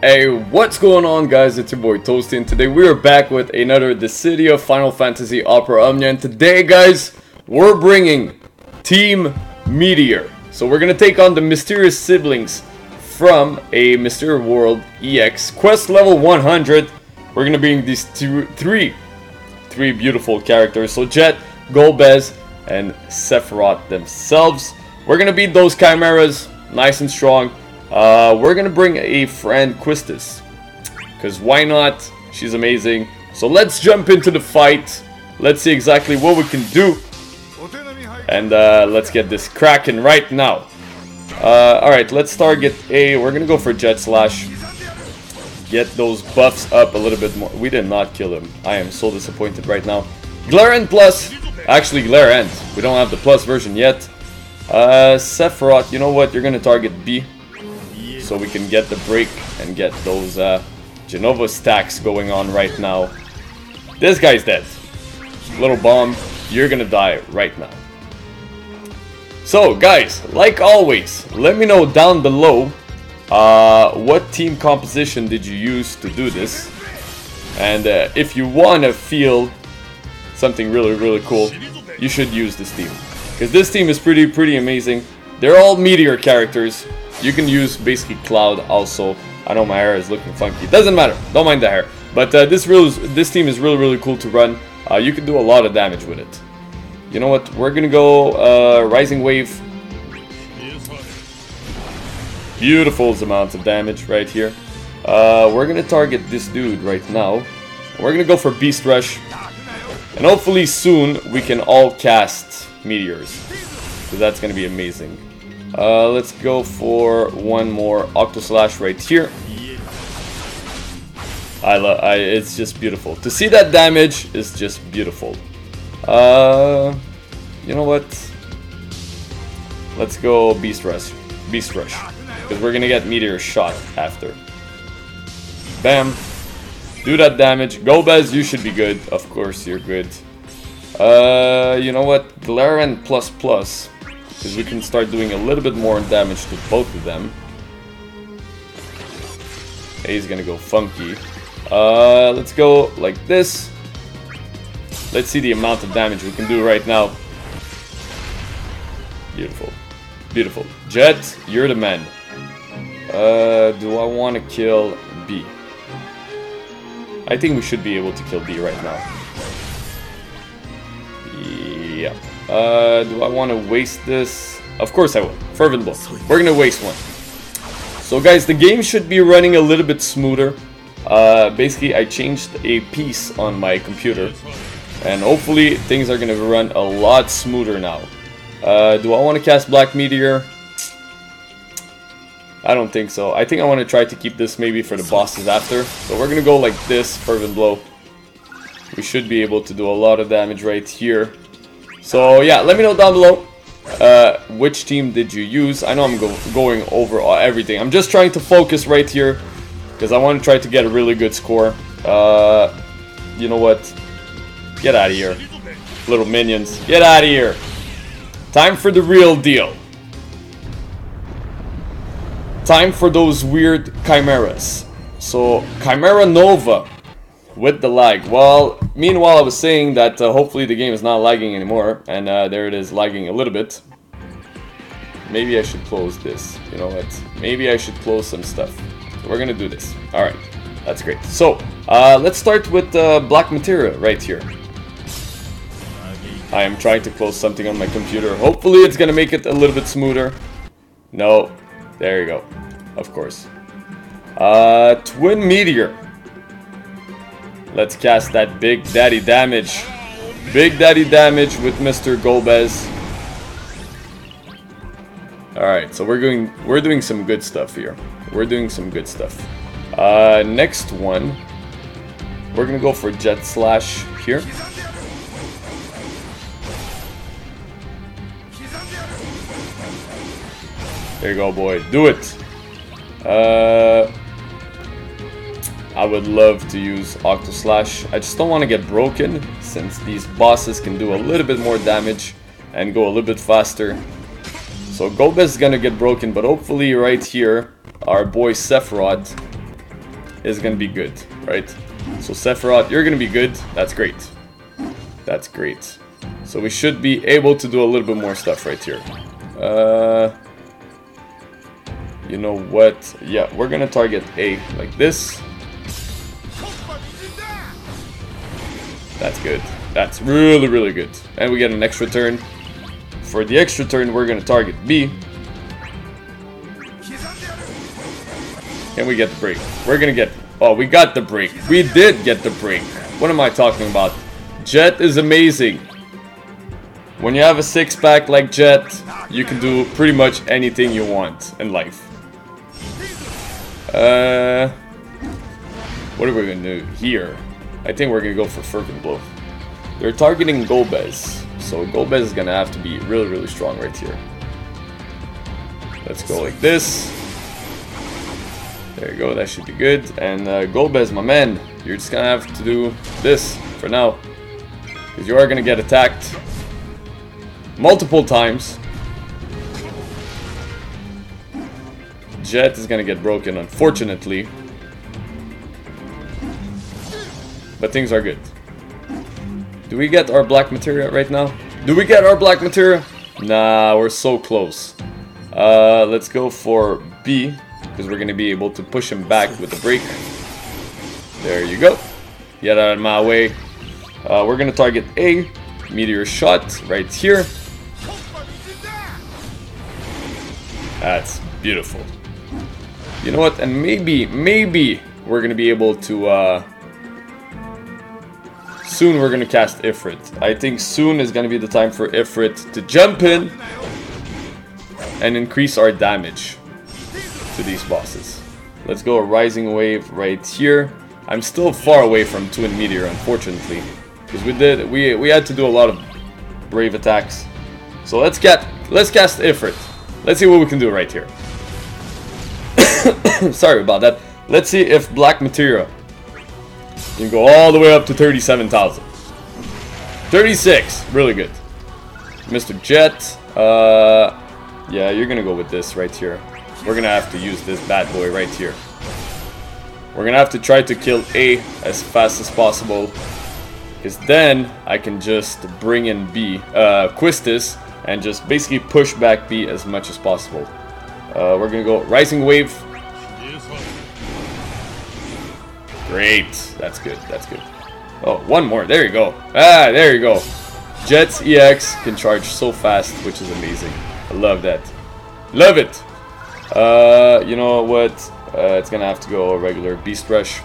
Hey, what's going on guys? It's your boy Toasty and today we are back with another Dissidia Final Fantasy Opera Omnia and today guys, we're bringing Team Meteor. So we're gonna take on the mysterious siblings from a Mysterious World EX quest level 100. We're gonna bring these two, three, three beautiful characters. So Jecht, Golbez, and Sephiroth themselves. We're gonna beat those chimeras nice and strong. Uh, we're gonna bring a friend Quistis. Because why not? She's amazing. So let's jump into the fight. Let's see exactly what we can do. And uh, let's get this cracking right now. Uh, Alright, let's target A. We're gonna go for Jecht Slash. Get those buffs up a little bit more. We did not kill him. I am so disappointed right now. Glare Plus. Actually, Glare End. We don't have the plus version yet. Uh, Sephiroth, you know what? You're gonna target B so we can get the break and get those uh, Jenova stacks going on right now. This guy's dead. Little bomb, you're gonna die right now. So guys, like always, let me know down below uh, what team composition did you use to do this. And uh, if you want to feel something really, really cool, you should use this team. Because this team is pretty, pretty amazing. They're all Meteor characters, you can use basically Cloud also. I know my hair is looking funky. Doesn't matter. Don't mind the hair. But uh, this real this team is really really cool to run. Uh, you can do a lot of damage with it. You know what? We're gonna go uh, Rising Wave. Beautiful amounts of damage right here. Uh, we're gonna target this dude right now. We're gonna go for Beast Rush. And hopefully soon we can all cast Meteors. So that's gonna be amazing. Uh, let's go for one more Octo Slash right here. I love. I. It's just beautiful to see that damage is just beautiful. Uh, you know what? Let's go Beast Rush. Beast Rush, because we're gonna get Meteor shot after. Bam. Do that damage. Golbez, you should be good. Of course, you're good. Uh, you know what? Glaren plus plus. Because we can start doing a little bit more damage to both of them. A's gonna go funky. Uh, let's go like this. Let's see the amount of damage we can do right now. Beautiful. Beautiful. Jecht, you're the man. Uh, do I want to kill B? I think we should be able to kill B right now. Uh, do I want to waste this? Of course I will. Fervent Blow. We're going to waste one. So guys, the game should be running a little bit smoother. Uh, basically, I changed a piece on my computer. And hopefully, things are going to run a lot smoother now. Uh, do I want to cast Black Meteor? I don't think so. I think I want to try to keep this maybe for the bosses after. So we're going to go like this, Fervent Blow. We should be able to do a lot of damage right here. So yeah, let me know down below uh, which team did you use. I know I'm go going over everything. I'm just trying to focus right here because I want to try to get a really good score. Uh, you know what? Get out of here. Little minions. Get out of here. Time for the real deal. Time for those weird chimeras. So, Chimera Nova with the lag. Well, meanwhile, I was saying that uh, hopefully the game is not lagging anymore, and uh, there it is lagging a little bit. Maybe I should close this. You know what? Maybe I should close some stuff. We're gonna do this. Alright, that's great. So, uh, let's start with uh, Black Materia right here. I am trying to close something on my computer. Hopefully it's gonna make it a little bit smoother. No, there you go. Of course. Uh, Twin Meteor. Let's cast that Big Daddy damage. Big Daddy damage with Mr. Golbez. Alright, so we're going we're doing some good stuff here. We're doing some good stuff. Uh next one. We're gonna go for Jecht Slash here. There you go, boy. Do it. Uh I would love to use Octo Slash. I just don't want to get broken, since these bosses can do a little bit more damage and go a little bit faster. So Golbez is gonna get broken, but hopefully right here, our boy Sephiroth is gonna be good, right? So Sephiroth, you're gonna be good. That's great. That's great. So we should be able to do a little bit more stuff right here. Uh, you know what? Yeah, we're gonna target A like this. That's good. That's really, really good. And we get an extra turn. For the extra turn, we're gonna target B. Can we get the break? We're gonna get... Oh, we got the break. We did get the break. What am I talking about? Jecht is amazing. When you have a six-pack like Jecht, you can do pretty much anything you want in life. Uh, what are we gonna do here? I think we're gonna go for Fervent Blow. They're targeting Golbez, so Golbez is gonna have to be really, really strong right here. Let's go like this. There you go, that should be good. And uh, Golbez, my man, you're just gonna have to do this for now. Because you are gonna get attacked multiple times. Jecht is gonna get broken, unfortunately. But things are good. Do we get our black materia right now? Do we get our black materia? Nah, we're so close. Uh, let's go for B, because we're gonna be able to push him back with the break. There you go. Get out of my way. Uh, we're gonna target A, meteor shot right here. That's beautiful. You know what? And maybe, maybe we're gonna be able to. Uh, soon we're gonna cast Ifrit. I think soon is gonna be the time for Ifrit to jump in and increase our damage to these bosses. Let's go a Rising Wave right here. I'm still far away from Twin Meteor, unfortunately, because we did we we had to do a lot of brave attacks. So let's get let's cast Ifrit. Let's see what we can do right here. Sorry about that. Let's see if Black Materia can go all the way up to 37,000. 36, really good. Mr. Jecht, uh, yeah, you're gonna go with this right here. We're gonna have to use this bad boy right here. We're gonna have to try to kill A as fast as possible. Because then I can just bring in B, uh, Quistis, and just basically push back B as much as possible. Uh, we're gonna go Rising Wave. Great. That's good. That's good. Oh, one more. There you go. Ah, there you go. Jecht's EX can charge so fast, which is amazing. I love that. Love it. Uh, you know what? Uh, it's gonna have to go regular Beast Rush.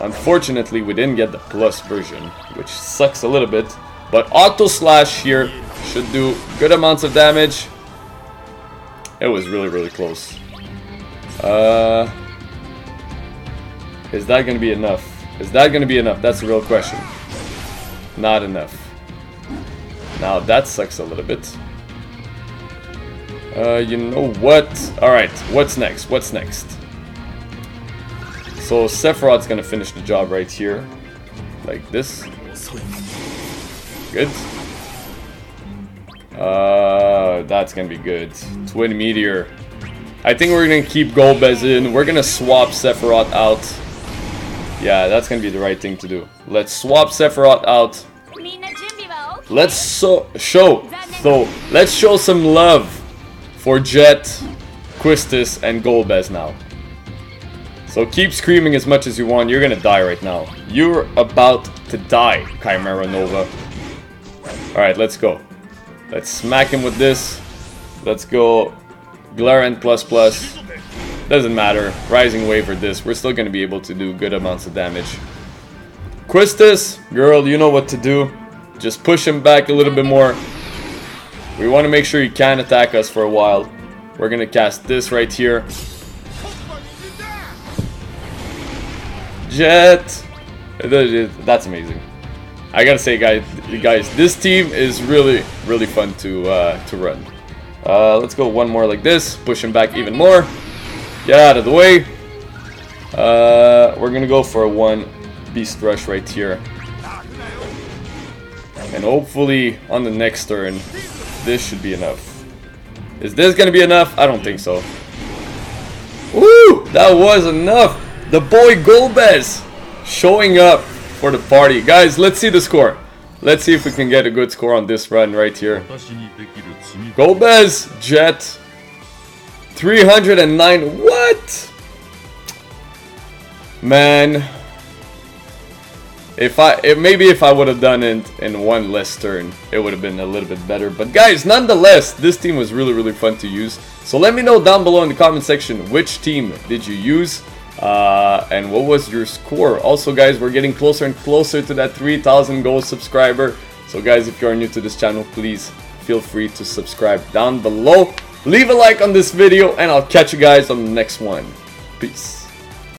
Unfortunately, we didn't get the plus version, which sucks a little bit. But Octo Slash here should do good amounts of damage. It was really, really close. Uh, is that going to be enough? Is that going to be enough? That's the real question. Not enough. Now that sucks a little bit. Uh, you know what? Alright, what's next? What's next? So Sephiroth's gonna finish the job right here. Like this. Good. Uh, that's gonna be good. Twin Meteor. I think we're gonna keep Golbez in. We're gonna swap Sephiroth out. Yeah, that's gonna be the right thing to do. Let's swap Sephiroth out. Let's so show. So let's show some love for Jecht, Quistis, and Golbez now. So keep screaming as much as you want. You're gonna die right now. You're about to die, Chimera Nova. Alright, let's go. Let's smack him with this. Let's go Glaren plus plus. Doesn't matter. Rising Wave or this. We're still gonna be able to do good amounts of damage. Quistis, girl, you know what to do. Just push him back a little bit more. We want to make sure he can attack us for a while. We're gonna cast this right here. Jecht. That's amazing. I gotta say, guys, guys, this team is really, really fun to uh, to run. Uh, let's go one more like this. Push him back even more. Get out of the way. Uh, we're gonna go for a one beast rush right here. And hopefully on the next turn, this should be enough. Is this gonna be enough? I don't think so. Woo! That was enough. The boy Golbez showing up for the party. Guys, let's see the score. Let's see if we can get a good score on this run right here. Golbez, Jecht, 309. What? Man. If I, if maybe if I would have done it in one less turn, it would have been a little bit better. But guys, nonetheless, this team was really, really fun to use. So let me know down below in the comment section which team did you use uh, and what was your score. Also, guys, we're getting closer and closer to that 3,000 gold subscriber. So guys, if you are new to this channel, please feel free to subscribe down below. Leave a like on this video and I'll catch you guys on the next one. Peace.